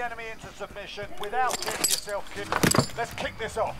enemy into submission without getting yourself kicked. Let's kick this off.